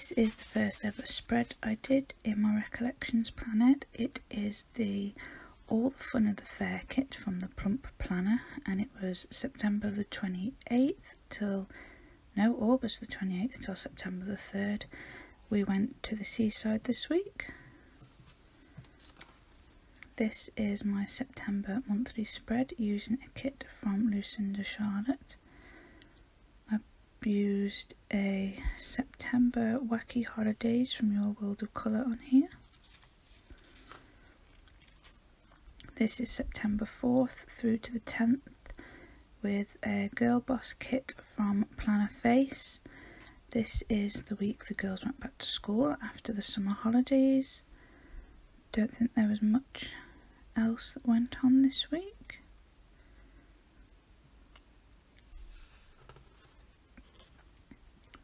This is the first ever spread I did in my Recollections Planner. It is the All the Fun of the Fair kit from the Plump Planner and it was September the 28th till, no, August the 28th till September the 3rd. We went to the seaside this week. This is my September monthly spread using a kit from Lucinda Charlotte used a September Wacky Holidays from Your World of Colour on here. This is September 4th through to the 10th with a Girl Boss kit from Planner Face. This is the week the girls went back to school after the summer holidays. Don't think there was much else that went on this week.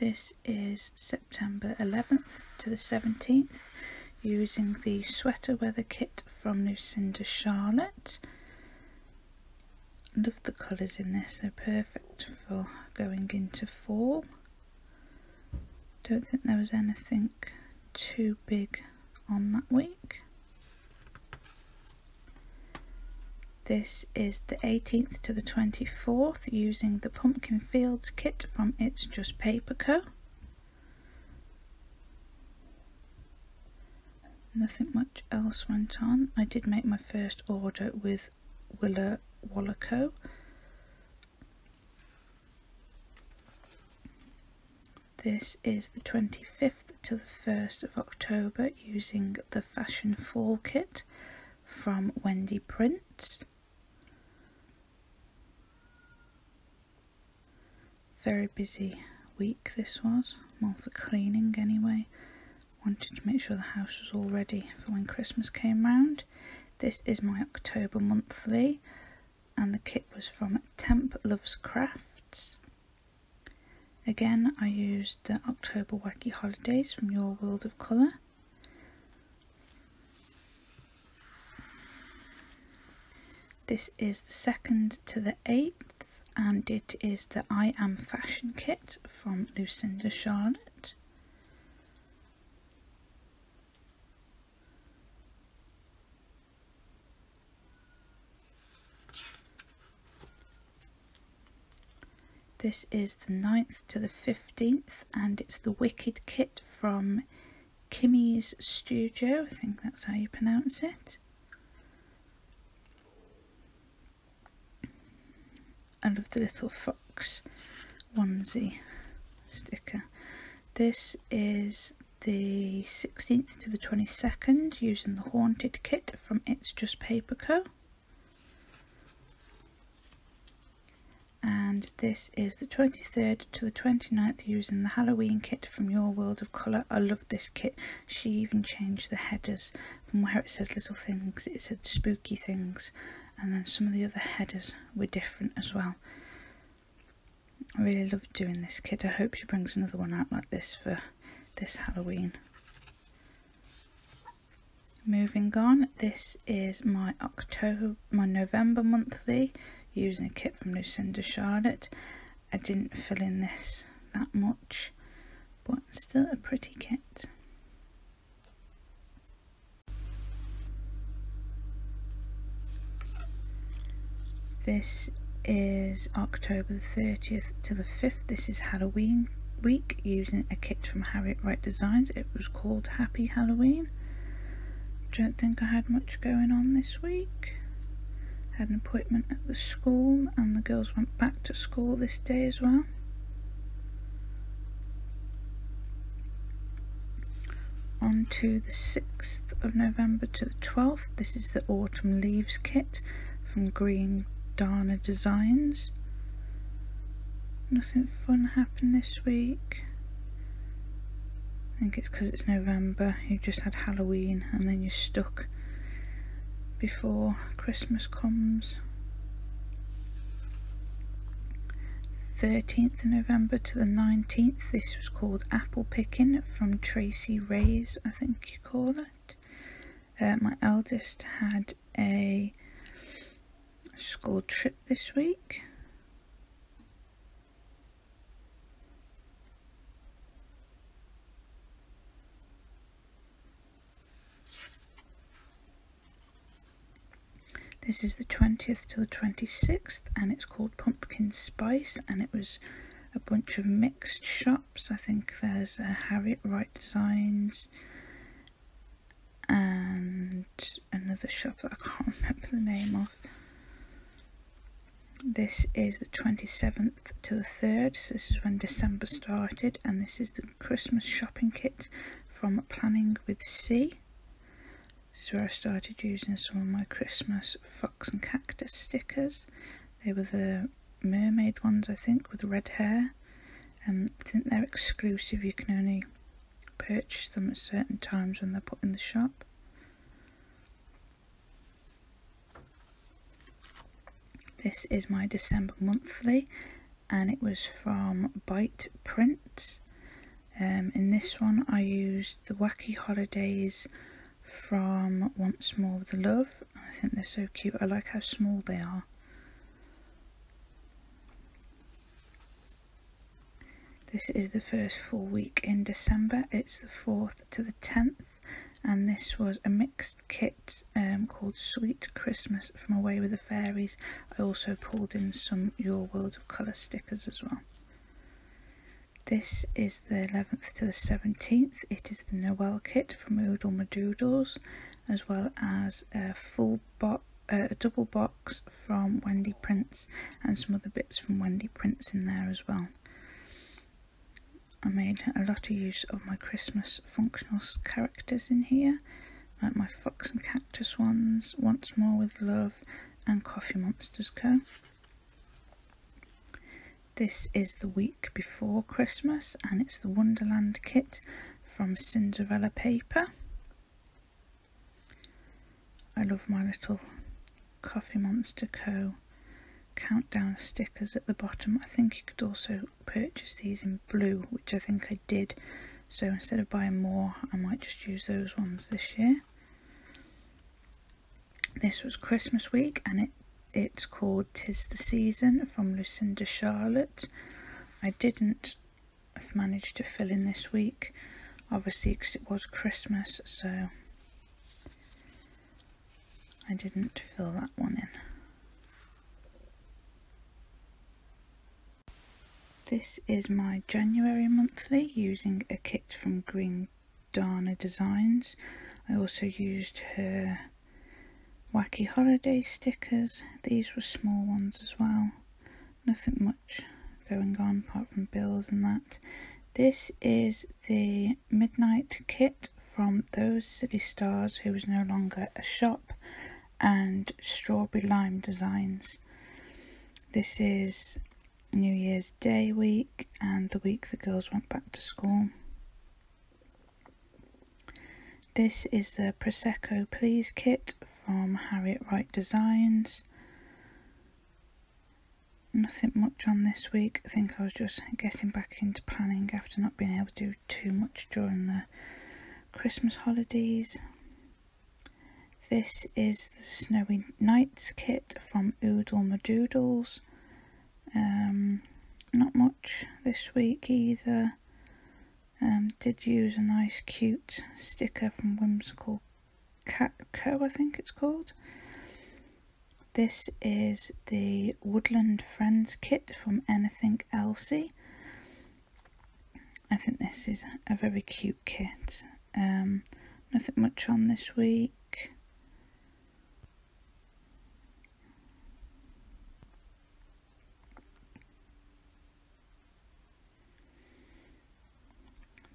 This is September 11th to the 17th using the sweater weather kit from Lucinda Charlotte. Love the colours in this, they're perfect for going into fall. Don't think there was anything too big on that week. This is the 18th to the 24th using the Pumpkin Fields kit from It's Just Paper Co. Nothing much else went on. I did make my first order with Willa Wallaco. This is the 25th to the 1st of October using the Fashion Fall kit from Wendy Prints. Very busy week this was, more for cleaning anyway. Wanted to make sure the house was all ready for when Christmas came round. This is my October monthly and the kit was from Temp Loves Crafts. Again I used the October Wacky Holidays from Your World of Colour. This is the 2nd to the 8th and it is the I Am Fashion Kit from Lucinda Charlotte. This is the 9th to the 15th and it's the Wicked Kit from Kimmis Studio, I think that's how you pronounce it. I love the little fox onesie sticker. This is the 16th to the 22nd using the Haunted kit from It's Just Paper Co. And this is the 23rd to the 29th using the Halloween kit from Your World of Colour. I love this kit. She even changed the headers from where it says little things, it said spooky things and then some of the other headers were different as well. I really love doing this kit. I hope she brings another one out like this for this Halloween. Moving on, this is my October, my November monthly using a kit from Lucinda Charlotte. I didn't fill in this that much, but still a pretty kit. This is October the 30th to the 5th. This is Halloween week using a kit from Harriet Wright Designs. It was called Happy Halloween. Don't think I had much going on this week. Had an appointment at the school and the girls went back to school this day as well. On to the 6th of November to the 12th. This is the Autumn Leaves kit from Green Darner Designs. Nothing fun happened this week. I think it's because it's November, you just had Halloween and then you're stuck before Christmas comes. 13th of November to the 19th, this was called Apple Picking from Tracii Raes, I think you call it. Uh, my eldest had a school trip this week. This is the 20th to the 26th and it's called Pumpkin Spice and it was a bunch of mixed shops. I think there's Harriet Wright Designs and another shop that I can't remember the name of. This is the 27th to the 3rd, so this is when December started, and this is the Christmas shopping kit from Planning with C. This is where I started using some of my Christmas fox and cactus stickers. They were the mermaid ones, I think, with red hair. Um, I think they're exclusive, you can only purchase them at certain times when they're put in the shop. This is my December monthly and it was from Byte Prints. Um, in this one I used the Wacky Holidays from Once More with Love. I think they're so cute. I like how small they are. This is the first full week in December. It's the 4th to the 10th and this was a mixed kit um, called Sweet Christmas from Away with the Fairies. I also pulled in some Your World of Colour stickers as well. This is the 11th to the 17th. It is the Noel kit from Oodle Madoodles, as well as a full box, a double box from Wendy Prints, and some other bits from Wendy Prints in there as well. I made a lot of use of my Christmas functional characters in here, like my Fox and Cactus ones, Once More with Love, and Coffee Monsters Co. This is the week before Christmas, and it's the Wonderland kit from Cinderella Paper. I love my little Coffee Monster Co countdown stickers at the bottom. I think you could also purchase these in blue, which I think I did. So instead of buying more, I might just use those ones this year. This was Christmas week and it it's called Tis the Season from Lucinda Charlotte. I didn't manage to fill in this week, obviously because it was Christmas, so I didn't fill that one in. This is my January monthly using a kit from Green Darner Designs. I also used her Wacky Holiday stickers. These were small ones as well. Nothing much going on apart from bills and that. This is the Midnight kit from Those Silly Stars who is no longer a shop and Strawberry Lime Designs. This is New Year's Day week and the week the girls went back to school. This is the Prosecco Please kit from Harriet Wright Designs. Nothing much on this week. I think I was just getting back into planning after not being able to do too much during the Christmas holidays. This is the Snowy Nights kit from Oodle Madoodles. Um, not much this week either. Um, did use a nice cute sticker from Whimsical Cat Co, I think it's called. This is the Woodland Friends kit from Anything Elsie. I think this is a very cute kit. Um, nothing much on this week.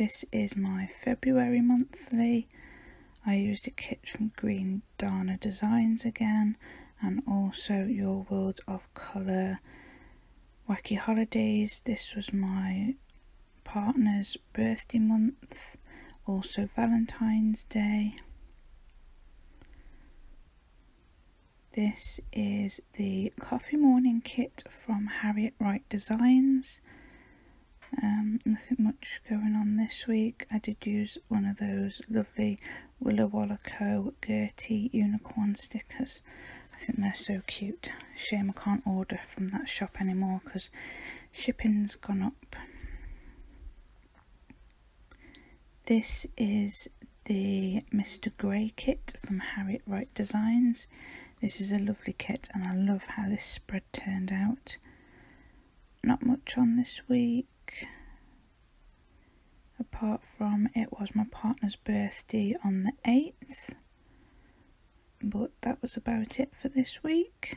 This is my February monthly. I used a kit from Green Darner Designs again and also Your World of Colour Wacky Holidays. This was my partner's birthday month, also Valentine's Day. This is the coffee morning kit from Harriet Wright Designs. Um, nothing much going on this week. I did use one of those lovely Willa Walla Co. Gertie unicorn stickers. I think they're so cute. Shame I can't order from that shop anymore because shipping's gone up. This is the Mr. Grey kit from Harriet Wright Designs. This is a lovely kit and I love how this spread turned out. Not much on this week apart from it was my partner's birthday on the 8th but that was about it for this week.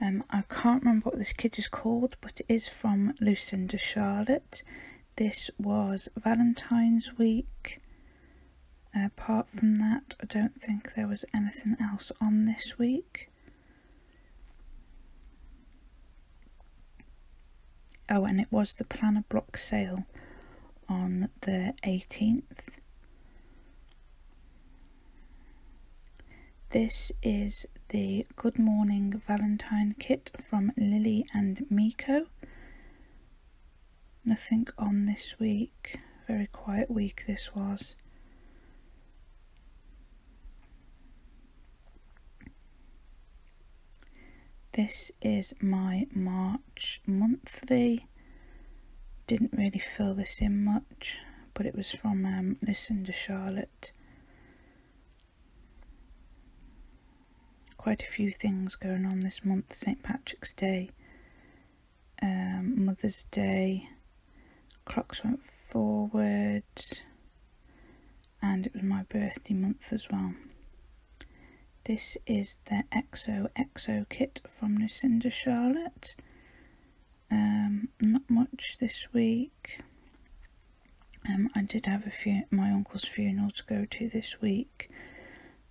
Um, I can't remember what this kit is called, but it is from Lucinda Charlotte. This was Valentine's week. Uh, apart from that, I don't think there was anything else on this week. Oh, and it was the planner block sale on the 18th. This is the Good Morning Valentine kit from Lily and Meeko. Nothing on this week. Very quiet week this was. This is my March monthly. Didn't really fill this in much, but it was from um, Lucinda Charlotte. Quite a few things going on this month. St Patrick's Day, um, Mother's Day, clocks went forward, and it was my birthday month as well. This is the XOXO kit from Lucinda Charlotte. Um, not much this week. Um, I did have a few my uncle's funeral to go to this week.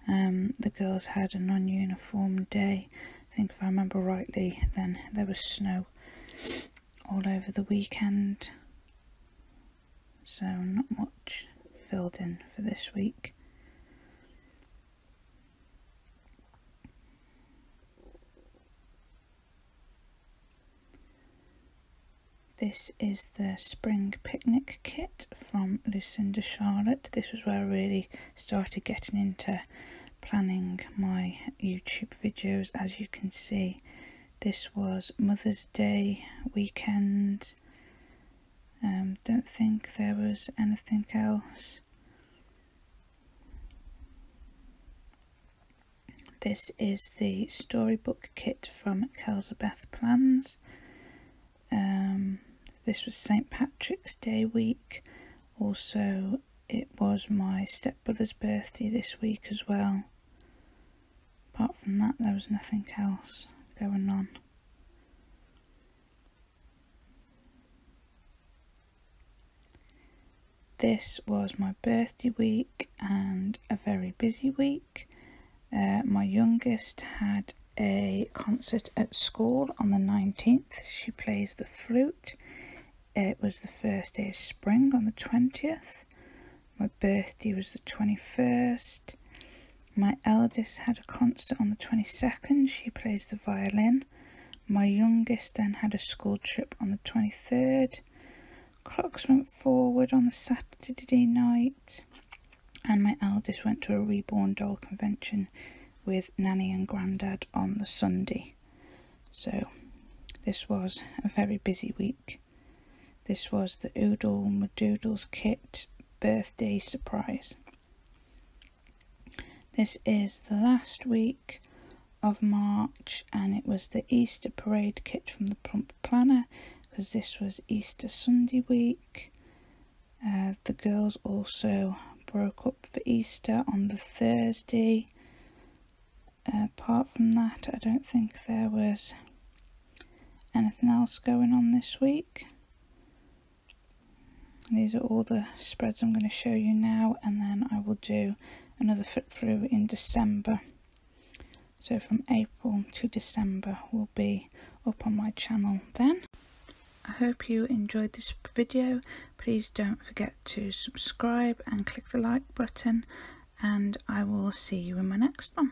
Um, the girls had a non-uniform day. I think if I remember rightly, then there was snow all over the weekend. So not much filled in for this week. This is the spring picnic kit from Lucinda Charlotte. This was where I really started getting into planning my YouTube videos as you can see. This was Mother's Day weekend. Um, don't think there was anything else. This is the storybook kit from Kelsabeth Plans. Um, this was St Patrick's Day week. Also, it was my stepbrother's birthday this week as well. Apart from that, there was nothing else going on. This was my birthday week and a very busy week. Uh, my youngest had a concert at school on the 19th. She plays the flute. It was the first day of spring on the 20th. My birthday was the 21st. My eldest had a concert on the 22nd. She plays the violin. My youngest then had a school trip on the 23rd. Clocks went forward on the Saturday night. And my eldest went to a reborn doll convention with Nanny and Grandad on the Sunday. So this was a very busy week. This was the Oodle Madoodles kit birthday surprise. This is the last week of March and it was the Easter parade kit from the Plump Planner because this was Easter Sunday week. Uh, the girls also broke up for Easter on the Thursday. Uh, apart from that, I don't think there was anything else going on this week. These are all the spreads I'm going to show you now and then I will do another flip through in December. So from April to December will be up on my channel then. I hope you enjoyed this video. Please don't forget to subscribe and click the like button and I will see you in my next one.